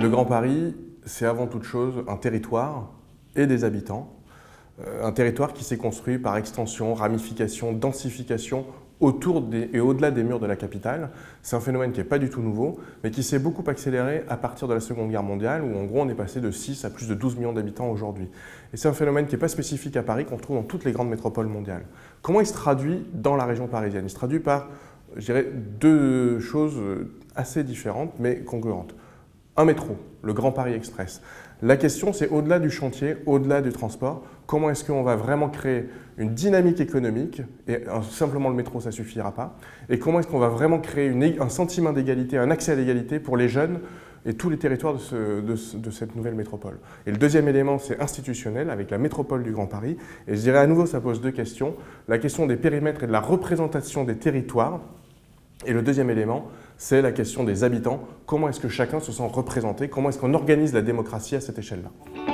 Le Grand Paris, c'est avant toute chose un territoire et des habitants. Euh, un territoire qui s'est construit par extension, ramification, densification autour et au-delà des murs de la capitale. C'est un phénomène qui n'est pas du tout nouveau, mais qui s'est beaucoup accéléré à partir de la Seconde Guerre mondiale, où en gros on est passé de 6 à plus de 12 millions d'habitants aujourd'hui. Et c'est un phénomène qui n'est pas spécifique à Paris, qu'on trouve dans toutes les grandes métropoles mondiales. Comment il se traduit dans la région parisienne? Il se traduit par, je deux choses assez différentes, mais congruentes. Un métro, le Grand Paris Express. La question, c'est au-delà du chantier, au-delà du transport, comment est-ce qu'on va vraiment créer une dynamique économique, et simplement le métro, ça suffira pas, et comment est-ce qu'on va vraiment créer un sentiment d'égalité, un accès à l'égalité pour les jeunes et tous les territoires de, de, cette nouvelle métropole. Et le deuxième élément, c'est institutionnel, avec la métropole du Grand Paris. Et je dirais à nouveau, ça pose deux questions. La question des périmètres et de la représentation des territoires. Et le deuxième élément, c'est la question des habitants. Comment est-ce que chacun se sent représenté? Comment est-ce qu'on organise la démocratie à cette échelle-là?